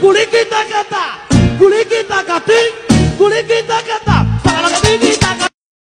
Culiquita catá, culiquita catá, culiquita